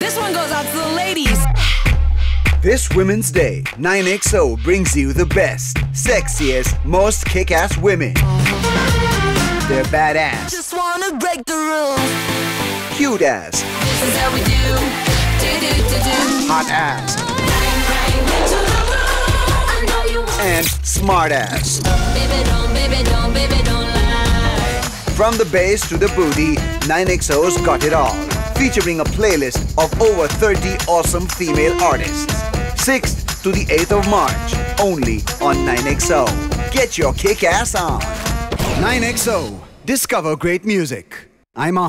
This one goes out to the ladies. This Women's Day, 9XO brings you the best, sexiest, most kick ass women. They're badass, Just wanna break the rules. cute ass, This is how we do. Do do do hot ass, Bang bang into the room. I know you want. and smart ass. Baby don't, baby don't, baby don't lie. From the bass to the booty, 9XO's got it all. Featuring a playlist of over 30 awesome female artists. 6th to the 8th of March, only on 9XO. Get your kick ass on. 9XO, discover great music. I'm on.